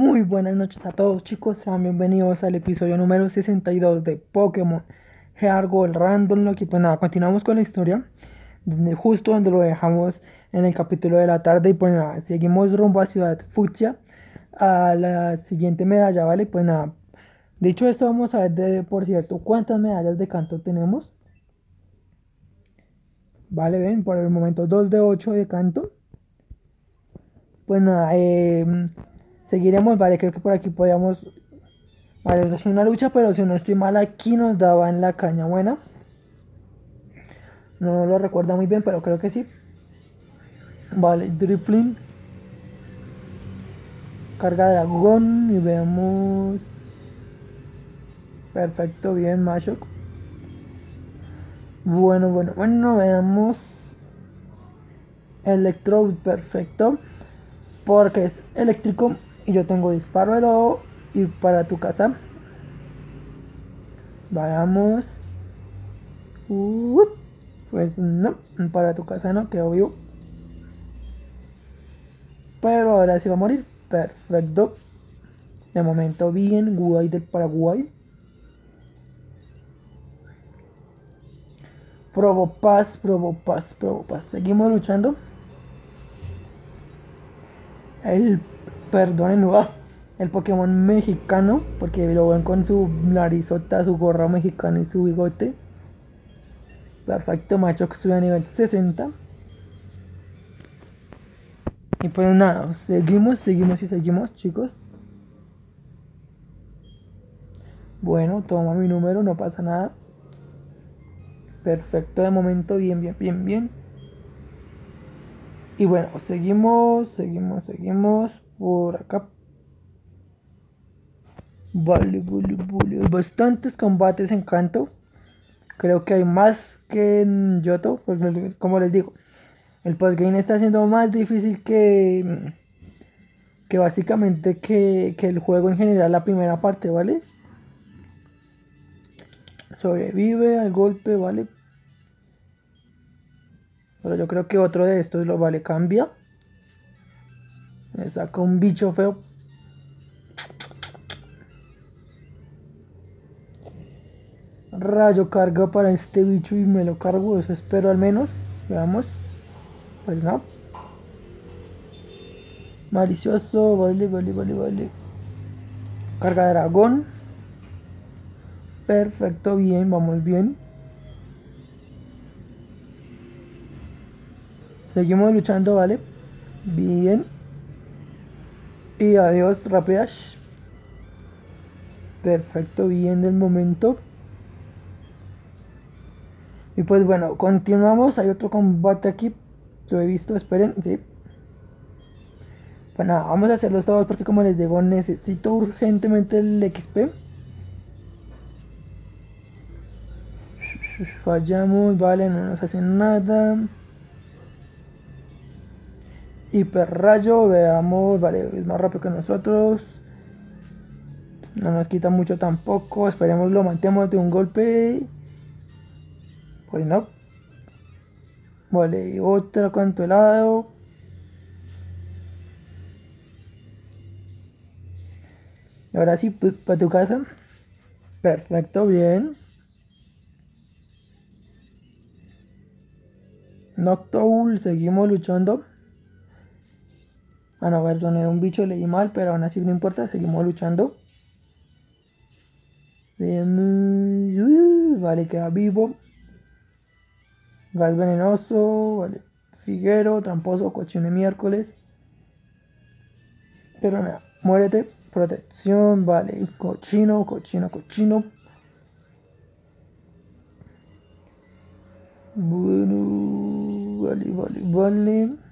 Muy buenas noches a todos chicos, sean bienvenidos al episodio número 62 de Pokémon Heart Gold Random Lock y pues nada, continuamos con la historia justo donde lo dejamos en el capítulo de la tarde. Y pues nada, seguimos rumbo a Ciudad Fucsia a la siguiente medalla, ¿vale? Pues nada, dicho esto vamos a ver de, por cierto cuántas medallas de canto tenemos. Vale, ven, por el momento 2 de 8 de canto. Pues nada, eh, seguiremos, vale, creo que por aquí podíamos... Vale, es una lucha, pero si no estoy mal, aquí nos daba en la caña buena. No lo recuerdo muy bien, pero creo que sí. Vale, Drifling. Carga dragón y veamos... Perfecto, bien, Mashok. Bueno, bueno, bueno, veamos... Electro, perfecto. Porque es eléctrico y yo tengo disparo de lobo y para tu casa. Vayamos. Uh, pues no, para tu casa no, que obvio. Pero ahora sí va a morir. Perfecto. De momento bien, guay del Paraguay. Probo paz, probo paz, probo paz. Seguimos luchando. El perdonen, el Pokémon mexicano, porque lo ven con su narizota, su gorra mexicano y su bigote. Perfecto, macho que sube a nivel 60. Y pues nada, seguimos, seguimos y seguimos, chicos. Bueno, toma mi número, no pasa nada. Perfecto, de momento, bien, bien, bien, bien. Y bueno, seguimos, seguimos, seguimos por acá. Vale, vale, vale. Bastantes combates en canto. Creo que hay más que en Yoto. Porque como les digo, el postgame está siendo más difícil que. Que básicamente que, que el juego en general, la primera parte, ¿vale? Sobrevive al golpe, ¿vale? Pero yo creo que otro de estos lo vale cambia. Me saca un bicho feo. Rayo carga para este bicho y me lo cargo. Eso espero al menos. Veamos. Pues no. Malicioso. Vale, vale, vale, vale. Carga dragón. Perfecto, bien, vamos bien. Seguimos luchando, ¿vale? Bien. Y adiós, Rapidash. Perfecto, bien del momento. Y pues bueno, continuamos. Hay otro combate aquí. Lo he visto, esperen, sí. Pues vamos a hacerlos todos porque como les digo, necesito urgentemente el XP. Fallamos, vale, no nos hacen nada. Hiperrayo, veamos, vale, es más rápido que nosotros. No nos quita mucho tampoco. Esperemos lo mantemos de un golpe. Pues no. Vale, otra cuanto helado. Ahora sí, para tu casa. Perfecto, bien. Noctowl, seguimos luchando. Ah, no, perdón, era un bicho, leí mal, pero aún así no importa, seguimos luchando. Vale, queda vivo. Gas venenoso, vale. Figuero, tramposo, cochino miércoles. Pero nada, muérete. Protección, vale. Cochino, cochino, cochino. Bueno, vale, vale, vale.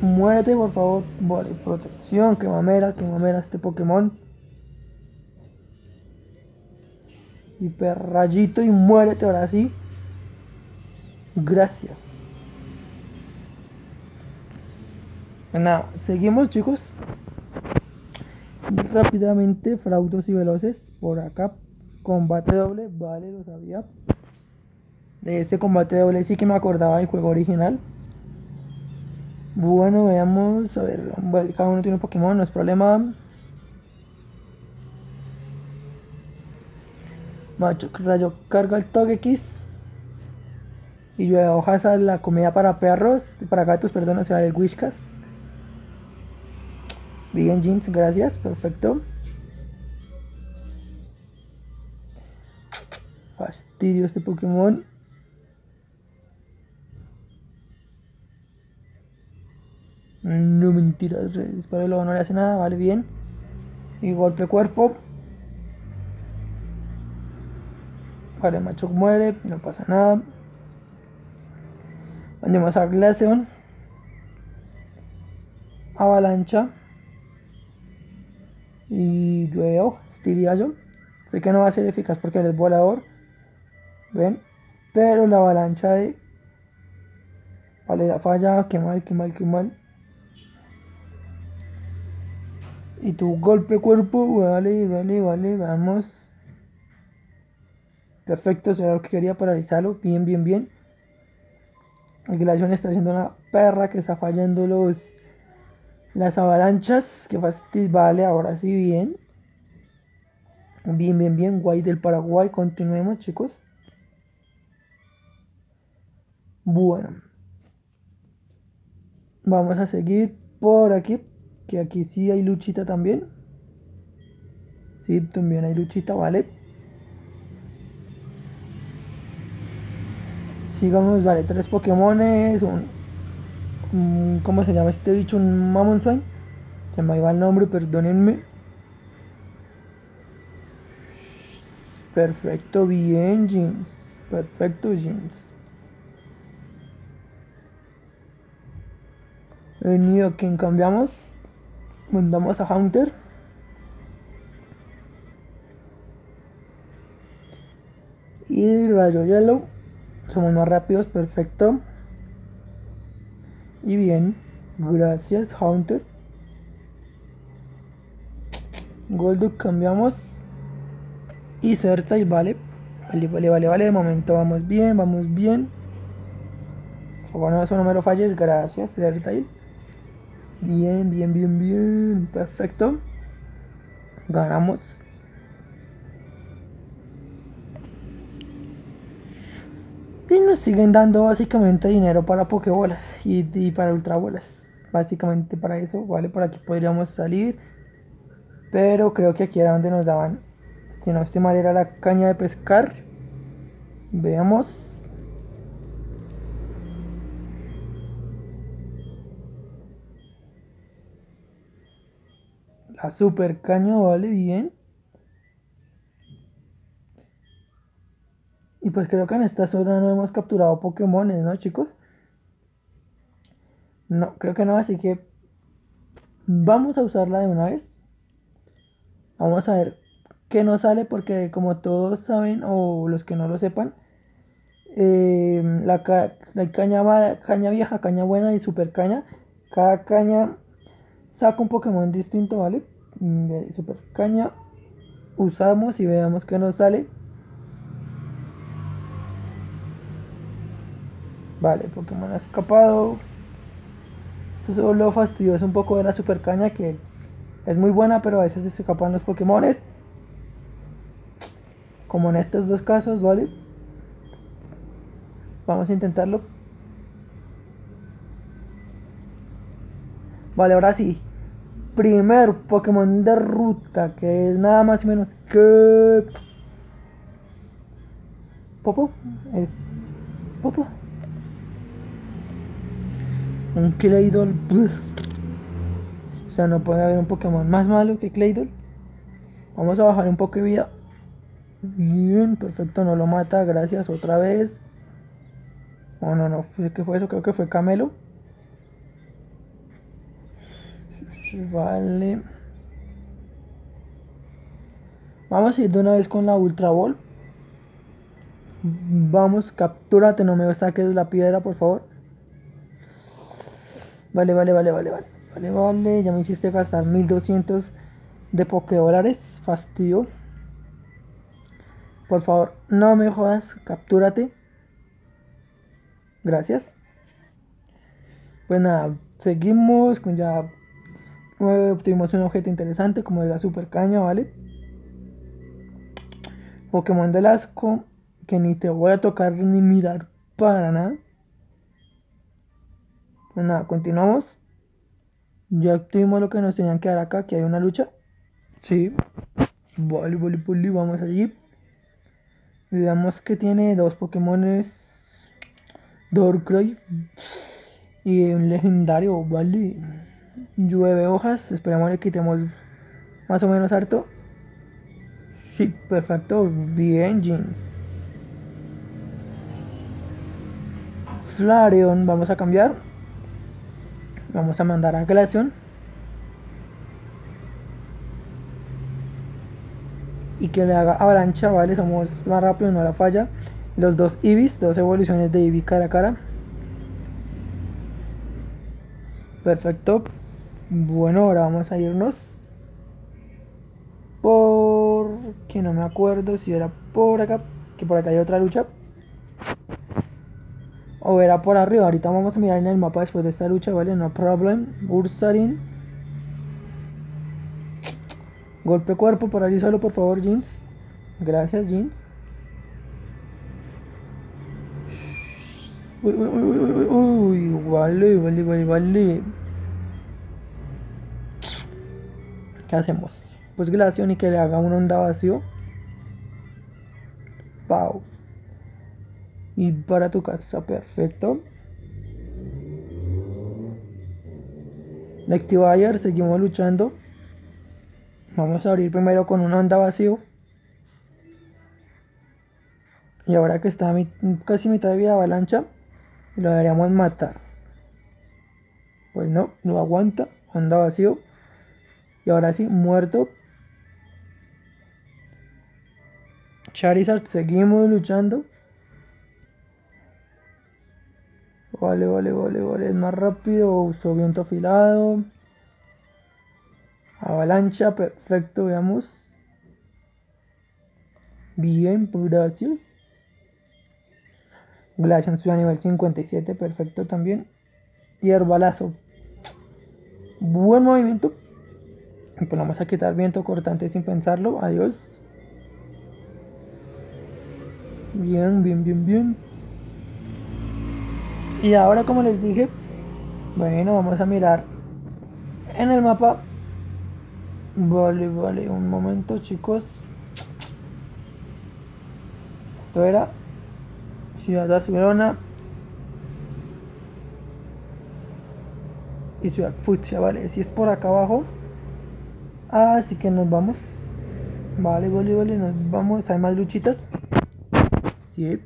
Muérete, por favor. Vale, protección. Que mamera, que mamera este Pokémon. Hiperrayito y muérete ahora sí. Gracias. Nada, seguimos chicos. Rápidamente, fraudos y veloces. Por acá, combate doble. Vale, lo sabía. De este combate doble sí que me acordaba del juego original. Bueno, veamos. A ver, cada uno tiene un Pokémon, no es problema. Macho Rayo carga el Togekiss. Y yo hojas a la comida para perros, para gatos, perdón, o sea, el Whiskas. Bien, Jeans, gracias, perfecto. Fastidio este Pokémon. No mentiras, disparo luego no le hace nada, vale bien. Y golpe cuerpo. Vale, macho muere, no pasa nada. Andemos a Glaceon. Avalancha. Y luego, yo Sé que no va a ser eficaz porque él es volador. ¿Ven? Pero la avalancha de... Vale, la falla. Qué mal, qué mal, qué mal. Y tu golpe cuerpo. Vale, vale, vale. Vamos. Perfecto, eso era lo que quería paralizarlo. Bien, bien, bien. El Glaceon está haciendo una perra que está fallando los las avalanchas. Que fastidio. Vale, ahora sí, bien. Bien, bien, bien. Guay del Paraguay. Continuemos, chicos. Bueno. Vamos a seguir por aquí. Que aquí sí hay luchita también. Sí, también hay luchita, vale. Sigamos, vale, tres Pokémones, un, ¿Cómo se llama este bicho? Un Mamonswine. Se me iba el nombre, perdónenme. Perfecto, bien, Jeans. Perfecto, Jeans. Venido, quien cambiamos. Mandamos a Hunter. Y Rayo Yellow. Somos más rápidos, perfecto. Y bien, gracias Hunter. Golduck cambiamos. Y y vale. Vale, vale, vale, vale. De momento vamos bien, vamos bien. Bueno, eso no me lo falles. Gracias, Sertail. Bien, bien, bien, bien. Perfecto. Ganamos. Y nos siguen dando básicamente dinero para pokebolas y, y para ultrabolas. Básicamente para eso, ¿vale? Por aquí podríamos salir. Pero creo que aquí era donde nos daban. Si no estoy mal, era la caña de pescar. Veamos. La super caña, vale, bien. Y pues creo que en esta zona no hemos capturado Pokémones, ¿no, chicos? No, creo que no, así que vamos a usarla de una vez. Vamos a ver qué nos sale, porque como todos saben, o los que no lo sepan, eh, la, caña, caña vieja, caña buena y super caña, cada caña saca un Pokémon distinto, ¿vale? Super caña, usamos y veamos qué nos sale. Vale, Pokémon ha escapado. Esto lo fastidioso un poco de la super caña que es muy buena, pero a veces se escapan los Pokémones. Como en estos dos casos, ¿vale? Vamos a intentarlo. Vale, ahora sí. Primer Pokémon de ruta, que es nada más y menos que... Popo. Es... Popo. Un Claydol. O sea, no puede haber un Pokémon más malo que Claydol. Vamos a bajar un poco de vida. Bien, perfecto, no lo mata. Gracias, otra vez. Oh, no, no, ¿qué fue eso? Creo que fue Camelo. Vale. Vamos a ir de una vez con la Ultra Ball. Vamos, captúrate, no me saques la piedra, por favor. Vale, vale, vale, vale, vale. Vale, vale. Ya me hiciste gastar 1200 de dólares Fastidio. Por favor, no me jodas. Captúrate. Gracias. Pues nada, seguimos con ya obtuvimos un objeto interesante como la super caña, ¿vale? Pokémon del asco que ni te voy a tocar ni mirar para nada. Pues nada, continuamos. Ya obtuvimos lo que nos tenían que dar acá, que hay una lucha. Sí. Vale, vale, vale, vamos allí. Digamos que tiene dos Pokémones. Dorcry y un legendario, vale. Llueve hojas, esperemos que quitemos más o menos harto. Sí, perfecto, bien, jeans. Flareon, vamos a cambiar. Vamos a mandar a Glaceon. Y que le haga avalancha, vale, somos más rápidos, no la falla. Los dos Ibis, dos evoluciones de Eevee cara a cara. Perfecto. Bueno, ahora vamos a irnos por... que no me acuerdo si era por acá, que por acá hay otra lucha. O era por arriba, ahorita vamos a mirar en el mapa después de esta lucha, ¿vale? No problem. Ursarin. Golpe cuerpo, paralízalo por favor, Jeans. Gracias, Jeans. Uy, uy, uy, uy, uy, vale, vale, vale, vale. ¿Qué hacemos? Pues Glaceon y que le haga una onda vacío. Pau. Y para tu casa, perfecto. Lectivire, seguimos luchando. Vamos a abrir primero con una onda vacío. Y ahora que está casi mitad de vida avalancha, lo deberíamos matar. Pues no, no aguanta. Onda vacío. Ahora sí, muerto. Charizard, seguimos luchando. Vale, vale, vale, vale. Es más rápido. Uso viento afilado. Avalancha, perfecto, veamos. Bien, gracias. Glacian a nivel 57, perfecto también. Y herbalazo. Buen movimiento. Y pues vamos a quitar viento cortante sin pensarlo. Adiós. Bien, bien, bien, bien. Y ahora como les dije, bueno, vamos a mirar en el mapa. Vale, vale, un momento chicos. Esto era Ciudad de Barcelona y Ciudad Fucsia, vale. Si es por acá abajo, así que nos vamos. Vale, vale, vale, nos vamos. Hay más luchitas. Sí.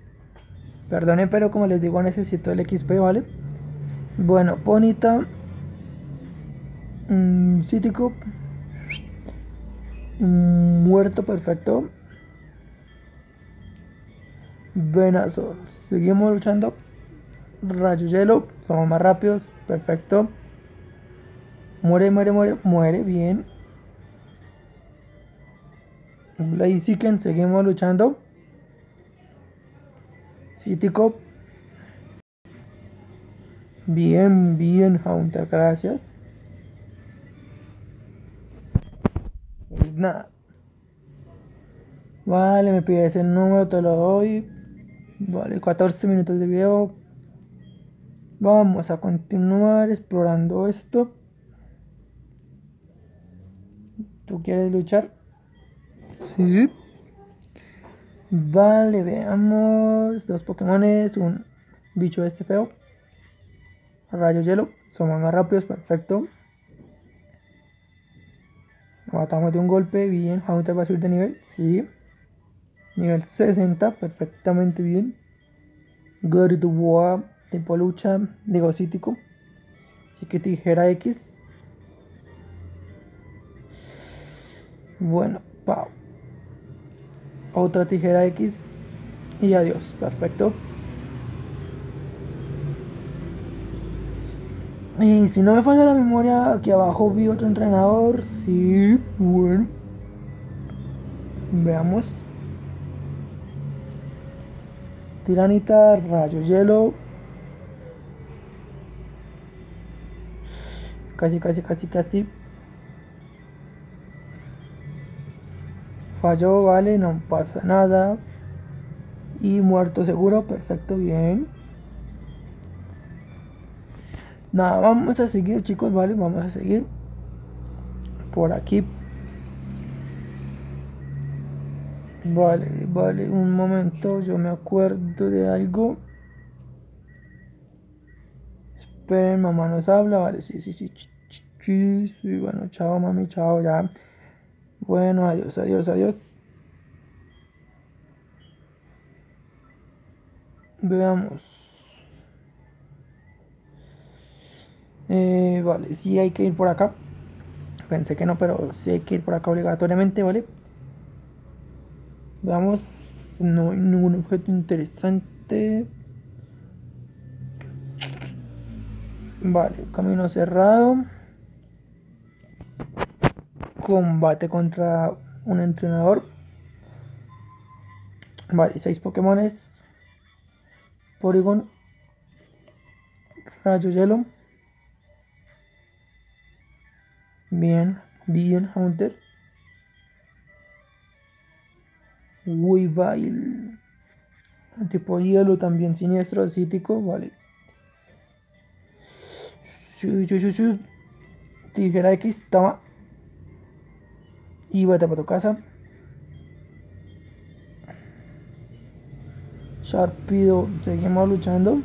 Perdonen, pero como les digo, necesito el XP, ¿vale? Bueno, Ponita. Mm, Cup. Mm, muerto, perfecto. Venazol. Seguimos luchando. Rayo hielo. Somos más rápidos. Perfecto. Muere, muere, muere. Muere. Bien. Blaziken. Seguimos luchando. City Cop. Bien, bien, Haunter. Gracias. Pues nada. Vale, me pides el número, te lo doy. Vale, 14 minutos de video. Vamos a continuar explorando esto. ¿Tú quieres luchar? Sí. Vale, veamos. Dos Pokémones, un bicho este feo. Rayo hielo. Somos más rápidos, perfecto. Matamos de un golpe, bien. Haunter va a subir de nivel, sí. Nivel 60, perfectamente bien. Gardevoir, tipo lucha, digo cítico. Así que tijera X. Bueno, pau. Otra tijera X. Y adiós, perfecto. Y si no me falla la memoria, aquí abajo vi otro entrenador. Sí, bueno. Veamos. Tiranita, rayo hielo. Casi, casi, casi, casi. Falló, vale, no pasa nada. Y muerto seguro, perfecto, bien. Nada, vamos a seguir, chicos, vale, vamos a seguir. Por aquí. Vale, vale, un momento, yo me acuerdo de algo. Esperen, mamá nos habla, vale, sí, sí, sí, sí, sí, bueno, chao, mami, chao, ya. Bueno, adiós, adiós, adiós. Veamos. Eh, vale, sí hay que ir por acá. Pensé que no, pero sí hay que ir por acá obligatoriamente, ¿vale? Veamos. No hay ningún objeto interesante. Vale, camino cerrado. Combate contra un entrenador. Vale, seis Pokémones. Porygon. Rayo Hielo. Bien, bien, Hunter. Weavile. Tipo hielo también siniestro, cítico, vale. Tijera X, toma. Y vete para tu casa. Sharpido, seguimos luchando.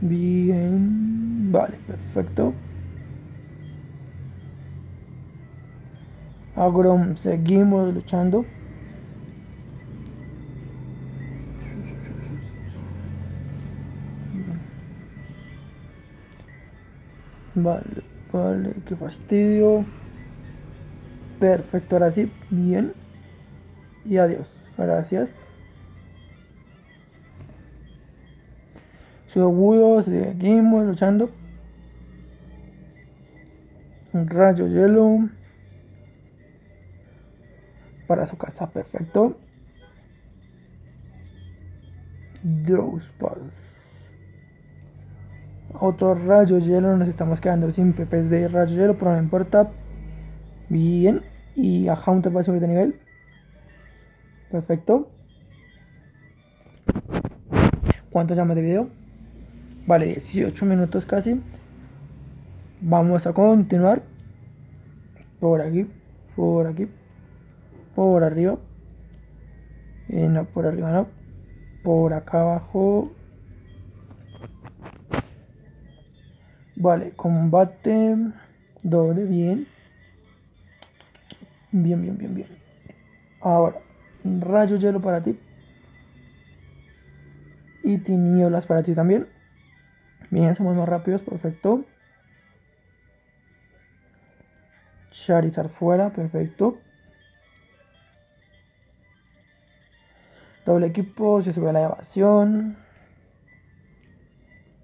Bien, vale, perfecto. Agrom, seguimos luchando. Vale, vale, qué fastidio. Perfecto, ahora sí, bien. Y adiós, gracias. Su seguimos luchando. Un rayo hielo. Para su casa, perfecto. Draws Pulse. Otro rayo hielo, nos estamos quedando sin pepes de rayo hielo, pero no importa. Bien. Y a Hunter va a subir de nivel. Perfecto. ¿Cuánto llama de video? Vale, 18 minutos casi. Vamos a continuar. Por aquí, por aquí, por arriba. Eh, no, por arriba no. Por acá abajo. Vale, combate. Doble, bien. Bien, bien, bien, bien. Ahora, rayo hielo para ti. Y tinieblas para ti también. Bien, somos más rápidos, perfecto. Charizard fuera, perfecto. Doble equipo, se sube la evasión.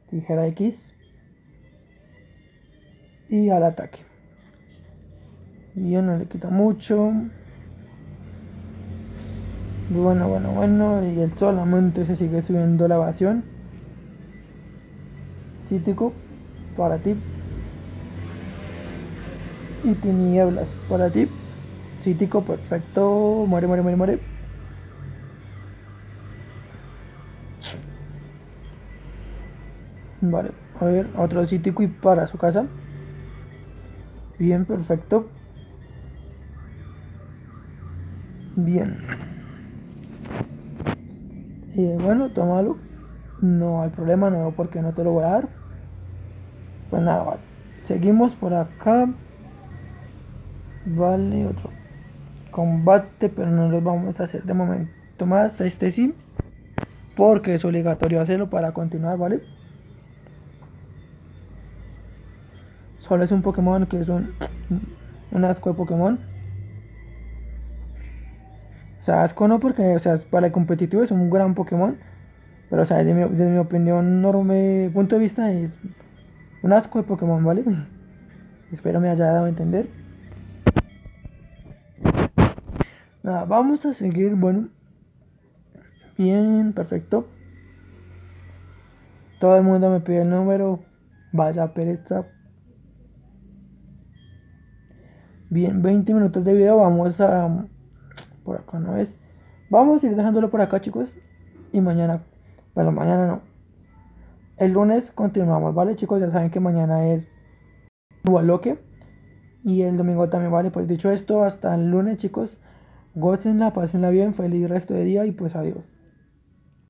Tijera X. Y al ataque. Bien, no le quita mucho. Bueno, bueno, bueno. Y él solamente se sigue subiendo la evasión. Cítico para ti. Y tinieblas para ti. Cítico, perfecto. Muere, muere, muere, muere. Vale, a ver, otro cítico y para su casa. Bien, perfecto. Bien. Y bueno, tómalo. No hay problema, no veo por qué no te lo voy a dar. Pues nada, vale. Seguimos por acá. Vale, otro combate, pero no lo vamos a hacer de momento más. Este sí, porque es obligatorio hacerlo para continuar, ¿vale? Solo es un Pokémon que es un, un asco de Pokémon. O sea, asco no porque, o sea, para el competitivo es un gran Pokémon. Pero, o sea, desde mi, desde mi opinión, enorme punto de vista, es un asco de Pokémon, ¿vale? Espero me haya dado a entender. Nada, vamos a seguir, bueno. Bien, perfecto. Todo el mundo me pide el número. Vaya pereza. Bien, 20 minutos de video. Vamos a... Por acá no es. Vamos a ir dejándolo por acá, chicos. Y mañana... Bueno, mañana no. El lunes continuamos, ¿vale, chicos? Ya saben que mañana es... Igualoque. Y el domingo también, ¿vale? Pues dicho esto, hasta el lunes, chicos. Gócenla, pásenla bien. Feliz resto de día y pues adiós.